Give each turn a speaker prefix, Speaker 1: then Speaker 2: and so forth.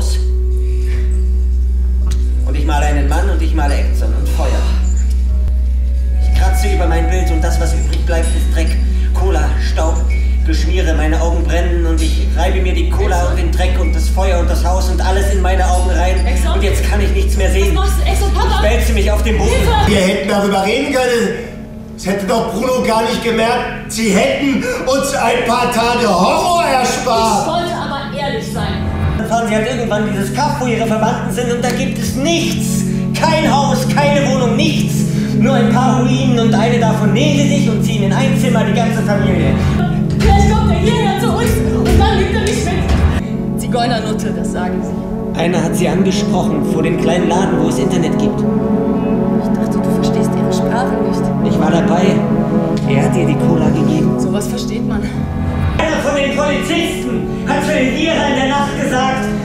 Speaker 1: Haus. Und ich male einen Mann und ich male Action und Feuer. Ich kratze über mein Bild und das, was übrig bleibt, ist Dreck, Cola, Staub, Geschmiere. Meine Augen brennen und ich reibe mir die Cola und den Dreck und das Feuer und das Haus und alles in meine Augen rein.
Speaker 2: Exxon?
Speaker 1: Und jetzt kann ich nichts mehr sehen.
Speaker 2: Was machst du? Exxon, Papa?
Speaker 1: Ich wälze mich auf den Boden.
Speaker 2: Hilfe!
Speaker 3: Wir hätten darüber reden können. Das hätte doch Bruno gar nicht gemerkt. Sie hätten uns ein paar Tage Horror
Speaker 1: sie halt irgendwann dieses Kaff, wo ihre Verwandten sind und da gibt es nichts. Kein Haus, keine Wohnung, nichts. Nur ein paar Ruinen und eine davon sie sich und ziehen in ein Zimmer die ganze Familie.
Speaker 2: Vielleicht kommt er hierher zu uns und dann nimmt er mich mit. Zigeunernutte, das sagen sie.
Speaker 1: Einer hat sie angesprochen vor dem kleinen Laden, wo es Internet gibt.
Speaker 2: Ich dachte, du verstehst ihre Sprache nicht.
Speaker 1: Ich war dabei. Er hat ihr die Cola gegeben.
Speaker 2: Sowas versteht man.
Speaker 1: Einer von den Polizisten hat zu Elvira in der Nacht gesagt,